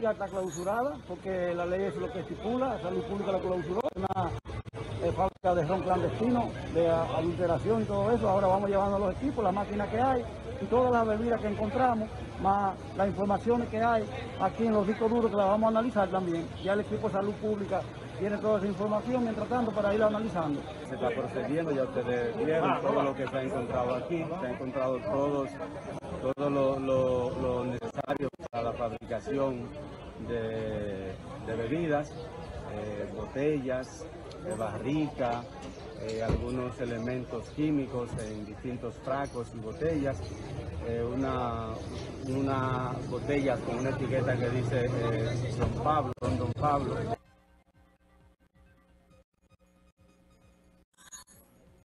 ya está clausurada, porque la ley es lo que estipula, salud pública la clausuró, una eh, fábrica de ron clandestino, de adulteración y todo eso, ahora vamos llevando los equipos, las máquinas que hay y todas las bebidas que encontramos, más las informaciones que hay aquí en los discos duros que las vamos a analizar también. Ya el equipo de salud pública tiene toda esa información, mientras tanto, para ir analizando. Se está procediendo, ya ustedes vieron todo lo que se ha encontrado aquí, se ha encontrado todos, todo lo, lo- lo necesario para la fabricación de, bebidas, eh, botellas, de barrica, eh, algunos elementos químicos en distintos frascos y botellas, eh, una, una botellas con una etiqueta que dice Don Pablo, Don Pablo,